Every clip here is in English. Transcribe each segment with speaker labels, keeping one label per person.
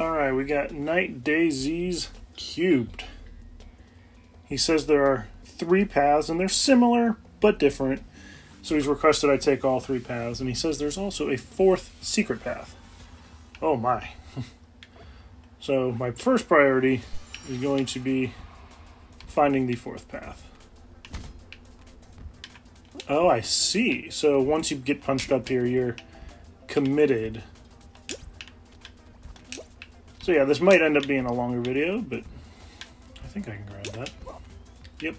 Speaker 1: Alright, we got Night Daisies Cub3d. He says there are three paths, and they're similar but different. So he's requested I take all three paths, and he says there's also a fourth secret path. Oh my. so my first priority is going to be finding the fourth path. Oh, I see. So once you get punched up here, you're committed. So yeah, this might end up being a longer video, but I think I can grab that. Yep.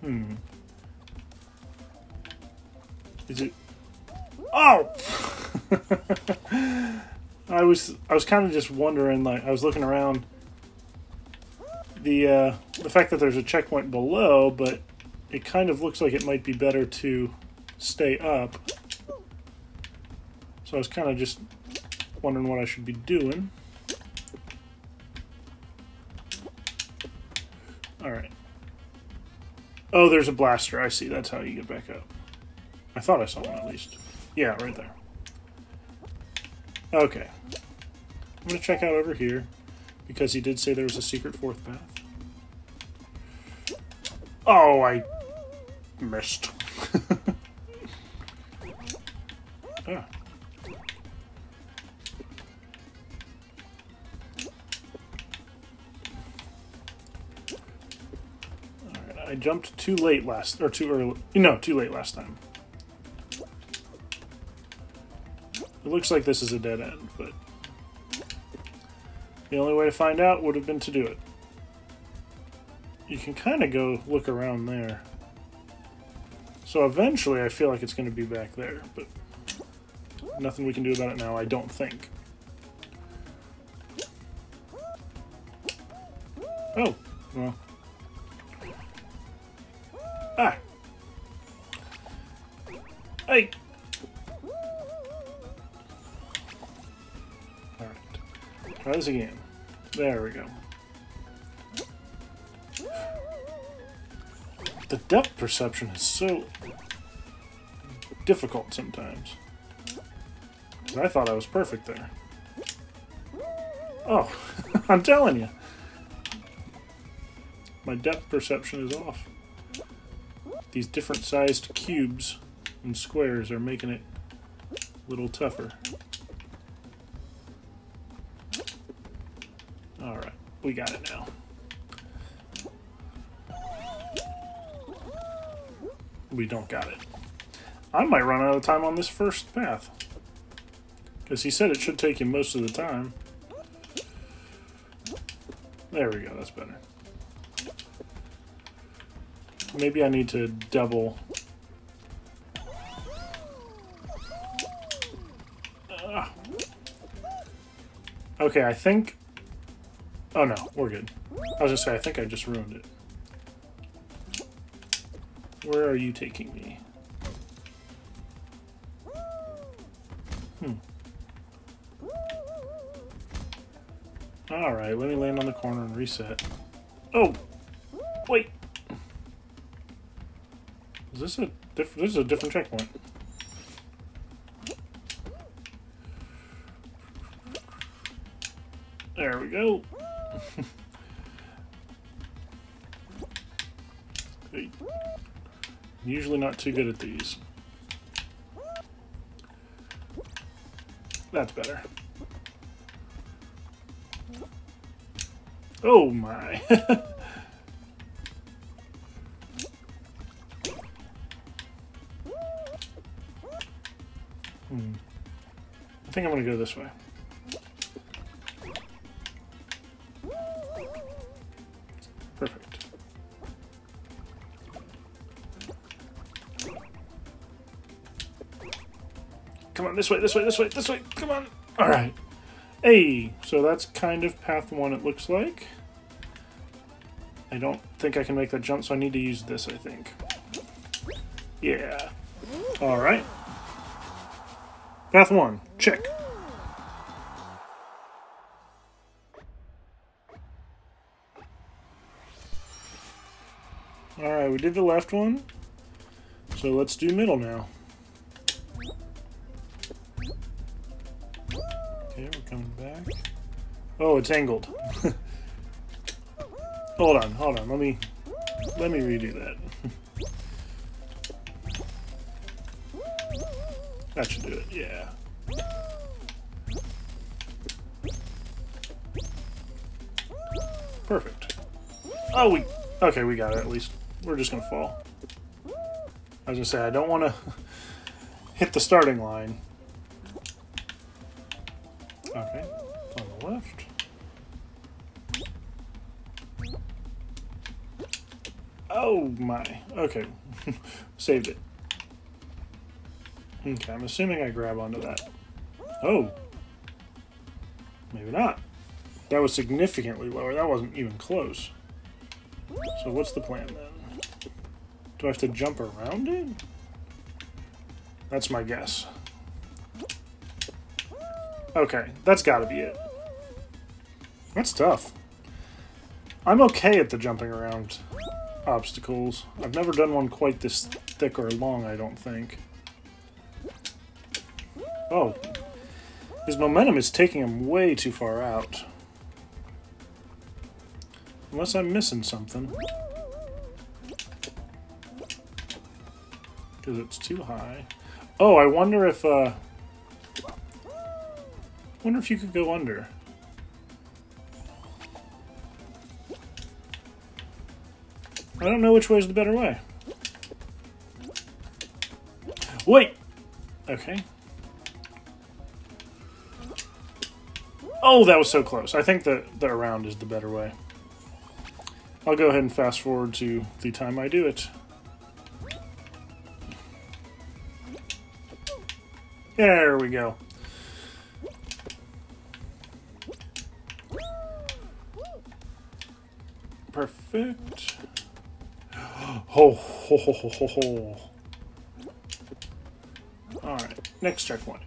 Speaker 1: Hmm. Is it? Oh! I was I was kind of just wondering, like I was looking around the uh, the fact that there's a checkpoint below, but it kind of looks like it might be better to stay up. So I was kind of just wondering what I should be doing. Alright. Oh, there's a blaster. I see. That's how you get back up. I thought I saw one at least. Yeah, right there. Okay. I'm going to check out over here because he did say there was a secret fourth path. Oh, I missed. ah. I jumped too late last, or too early. No, too late last time. It looks like this is a dead end, but the only way to find out would have been to do it. You can kind of go look around there. So eventually I feel like it's going to be back there, but nothing we can do about it now, I don't think. Oh, well. Ah! Hey! Alright. Try this again. There we go. The depth perception is so difficult sometimes. I thought I was perfect there. Oh, I'm telling you. My depth perception is off. These different sized cubes and squares are making it a little tougher. Alright, we got it now. We don't got it. I might run out of time on this first path. Because he said it should take him most of the time. There we go, that's better. Maybe I need to double... Uh. Okay, I think... Oh no, we're good. I was gonna say, I think I just ruined it. Where are you taking me? Hmm. Alright, let me land on the corner and reset. Oh! Wait! Is this a different? This is a different checkpoint. There we go. Usually not too good at these. That's better. Oh my. Hmm. I think I'm going to go this way. This way, this way, this way, this way. Come on. All right. Hey, so that's kind of path one, it looks like. I don't think I can make that jump, so I need to use this, I think. Yeah. All right. Path one, check. Alright, we did the left one. So let's do middle now. Okay, back. Oh, it's angled. hold on, hold on. Let me let me redo that. that should do it. Yeah. Perfect. Oh, we... Okay, we got it at least. We're just gonna fall. As I gonna say, I don't want to hit the starting line. My. Okay. Saved it. Okay, I'm assuming I grab onto that. Oh. Maybe not. That was significantly lower. That wasn't even close. So what's the plan then? Do I have to jump around it? That's my guess. Okay, that's gotta be it. That's tough. I'm okay at the jumping around obstacles. I've never done one quite this thick or long, I don't think. Oh. His momentum is taking him way too far out. Unless I'm missing something. Because it's too high. Oh, I wonder if, uh... I wonder if you could go under. I don't know which way is the better way. Wait! Okay. Oh, that was so close. I think that the around is the better way. I'll go ahead and fast forward to the time I do it. There we go. Perfect. Ho, ho, ho, ho, ho, ho. Alright, next checkpoint.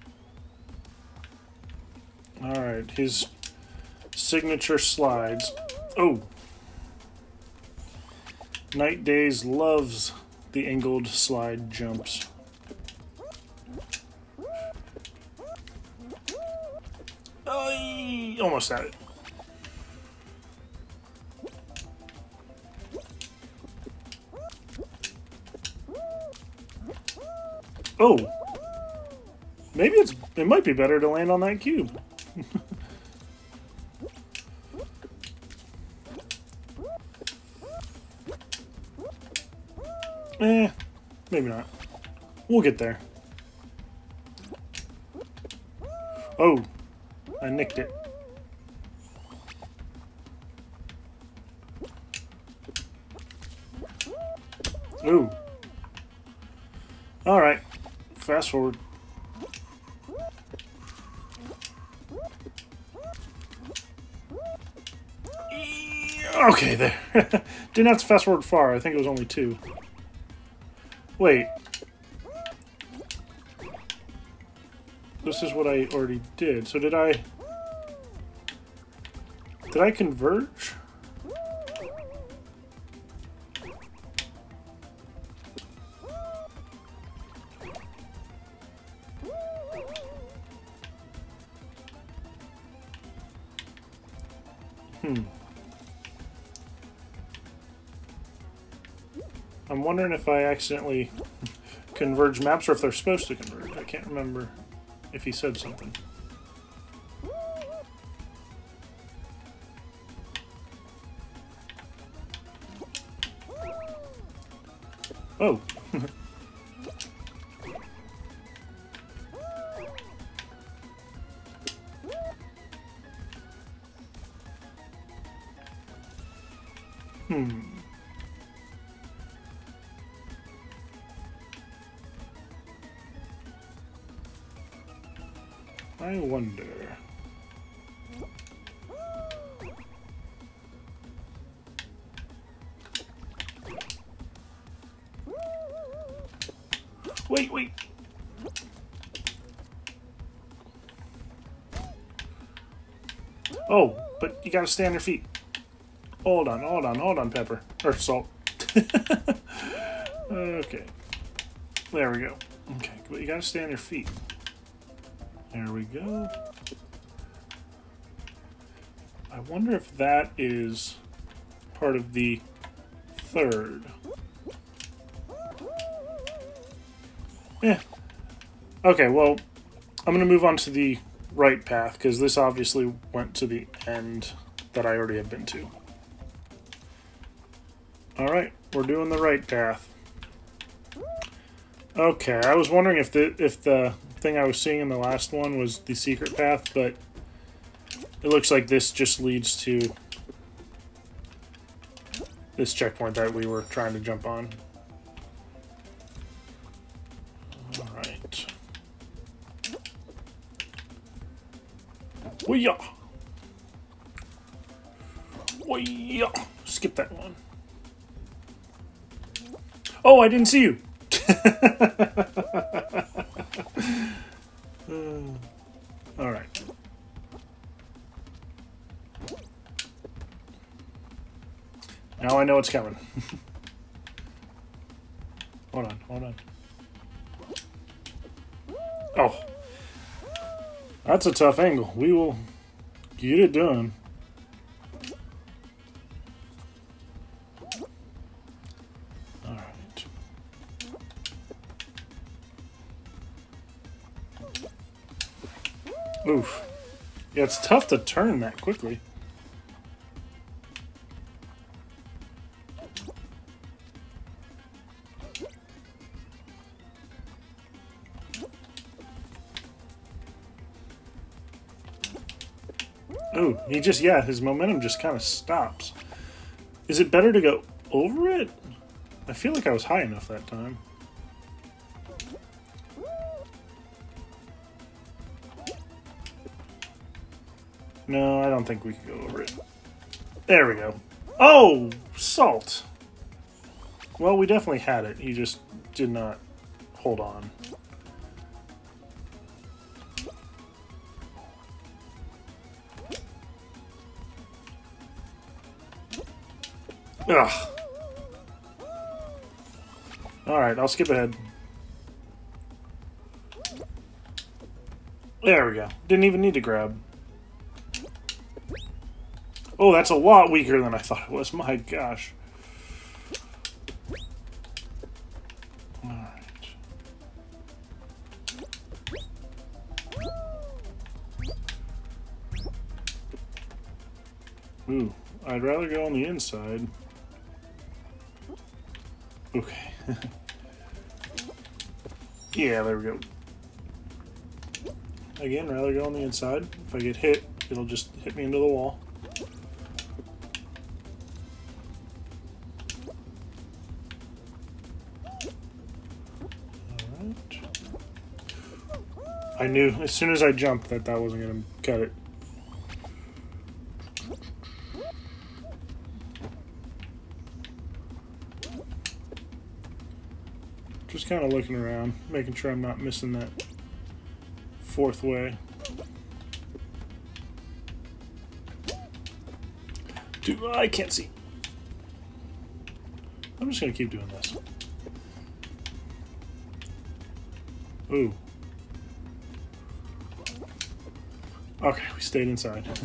Speaker 1: Alright, his signature slides. Oh! NightDayZ loves the angled slide jumps. Oh, almost at it. Oh. Maybe it's it might be better to land on that cube. eh, maybe not. We'll get there. Oh, I nicked it. Ooh. Alright. Fast forward. Okay, there. Didn't have to fast forward far. I think it was only two. Wait. This is what I already did. So did I... Did I converge? Hmm. I'm wondering if I accidentally converge maps or if they're supposed to converge. I can't remember if he said something. Hmm. I wonder. Wait, wait. Oh, but you gotta stay on your feet. Hold on, hold on, hold on, Pepper. Or Salt. okay. There we go. Okay, but you gotta stay on your feet. There we go. I wonder if that is part of the third. Yeah. Okay, well, I'm going to move on to the right path because this obviously went to the end that I already had been to. Alright, we're doing the right path. Okay, I was wondering if the if the thing I was seeing in the last one was the secret path, but it looks like this just leads to this checkpoint that we were trying to jump on. Alright. Wee-ya! Wee-ya! Skip that one. Oh, I didn't see you! Alright. Now I know it's coming. hold on, hold on. Oh. That's a tough angle. We will get it done. Oof. Yeah, it's tough to turn that quickly. Oh, he just, yeah, his momentum just kind of stops. Is it better to go over it? I feel like I was high enough that time. No, I don't think we can go over it. There we go. Oh, salt. Well, we definitely had it. He just did not hold on. Ugh. Alright, I'll skip ahead. There we go. Didn't even need to grab. Oh, that's a lot weaker than I thought it was. My gosh. Ooh, I'd rather go on the inside. Okay. yeah, there we go. Again, rather go on the inside. If I get hit, it'll just hit me into the wall. I knew as soon as I jumped that that wasn't going to cut it. Just kind of looking around, making sure I'm not missing that fourth way. Dude, I can't see. I'm just going to keep doing this. Ooh. Okay, we stayed inside.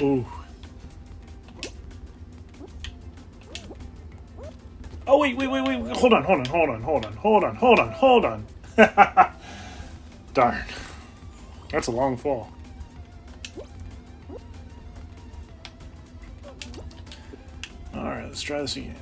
Speaker 1: Ooh. Oh wait, wait, wait, wait! Hold on, hold on, hold on, hold on, hold on, hold on, hold on. Darn, that's a long fall. Try this again.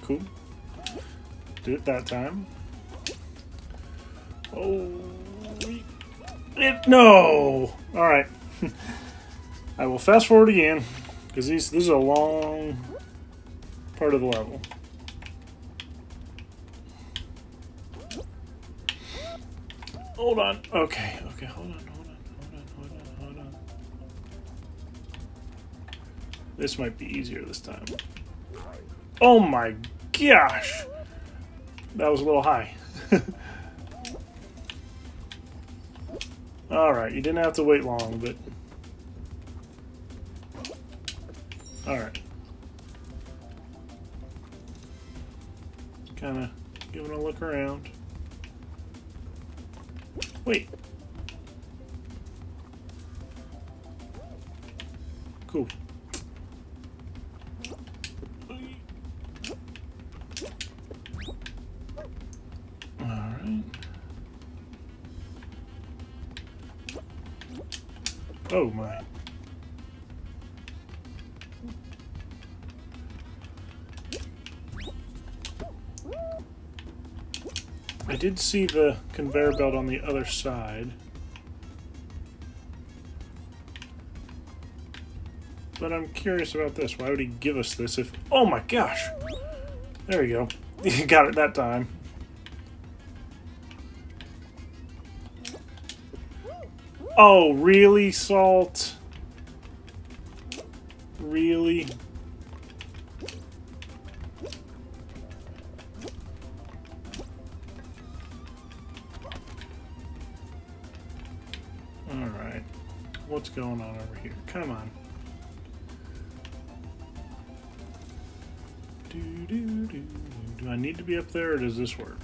Speaker 1: Cool. Did it that time. Oh, it, no! Alright. I will fast forward again, because this is a long part of the level. Hold on. Okay, okay, hold on, hold on, hold on, hold on, hold on. This might be easier this time. Oh my gosh! That was a little high. Alright, you didn't have to wait long, but... Alright. Kind of giving a look around. Wait. Cool. Alright. Oh my. Did see the conveyor belt on the other side. But I'm curious about this. Why would he give us this if... Oh my gosh! There we go. You got it that time. Oh, really, Salt? Really? What's going on over here? Come on. Do, do, do, do I need to be up there or does this work?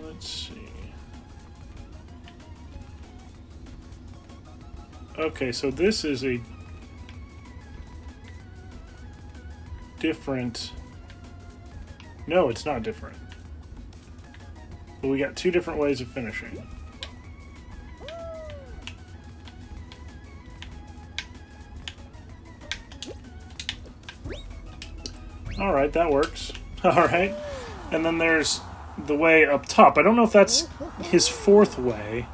Speaker 1: Let's see. Okay, so this is a different. No, it's not different. But we got two different ways of finishing. Alright, that works. Alright. And then there's the way up top. I don't know if that's his fourth way,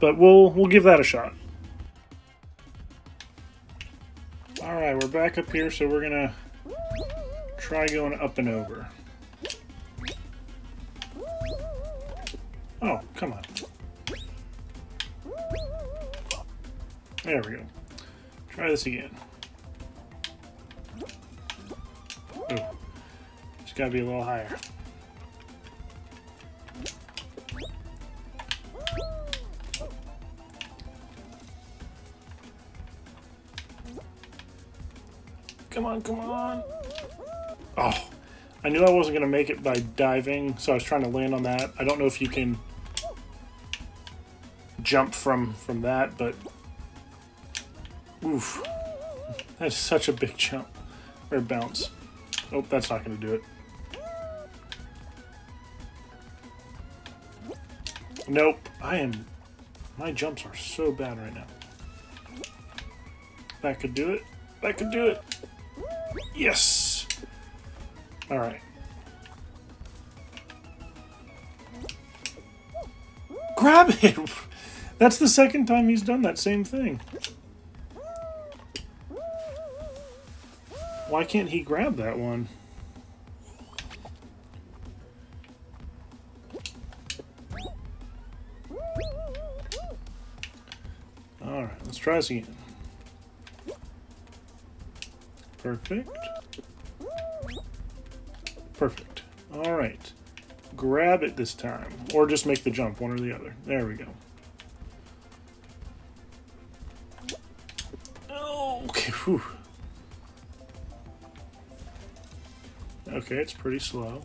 Speaker 1: but we'll we'll give that a shot. Alright, we're back up here, so we're gonna try going up and over. Oh, come on. There we go. Try this again. Ooh. It's gotta be a little higher. Come on, come on. Oh, I knew I wasn't going to make it by diving, so I was trying to land on that. I don't know if you can jump from from that, but oof, that's such a big jump or bounce. Oh, that's not going to do it. Nope, I am. My jumps are so bad right now. That could do it. That could do it. Yes. All right. Grab it! That's the second time he's done that same thing. Why can't he grab that one? Alright, let's try this again. Perfect. Perfect. Alright. Grab it this time. Or just make the jump, one or the other. There we go. Okay, whew. Okay, it's pretty slow.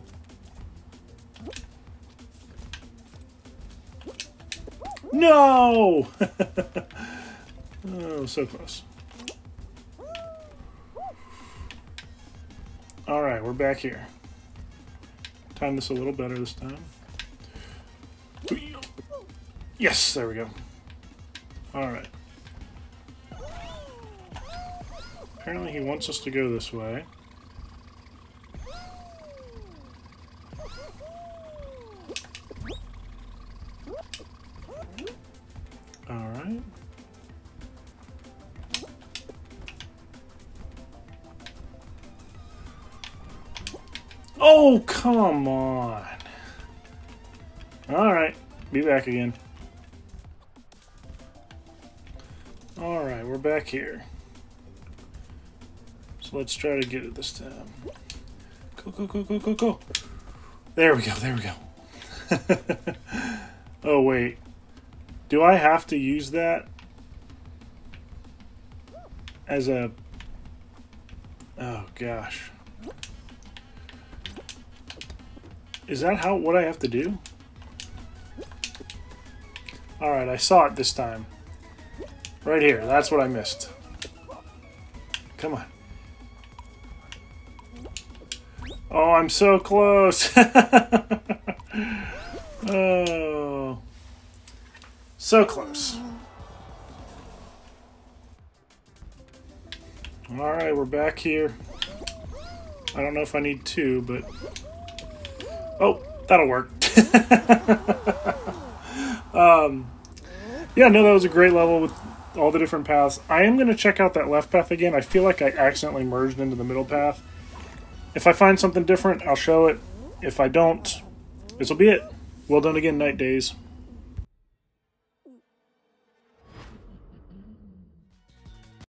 Speaker 1: No! oh, so close. Alright, we're back here. Time this a little better this time. Yes, there we go. Alright. Apparently he wants us to go this way. Be back again. Alright, we're back here. So let's try to get it this time. Go, go, go, go, go, go. There we go, there we go. oh, wait. Do I have to use that as a... Oh, gosh. Is that how what I have to do? Alright, I saw it this time. Right here. That's what I missed. Come on. Oh, I'm so close. oh. So close. Alright, we're back here. I don't know if I need two, but... Oh, that'll work. um, yeah, no, that was a great level with all the different paths. I am going to check out that left path again. I feel like I accidentally merged into the middle path. If I find something different, I'll show it. If I don't, this will be it. Well done again, NightDayZ.